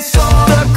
só.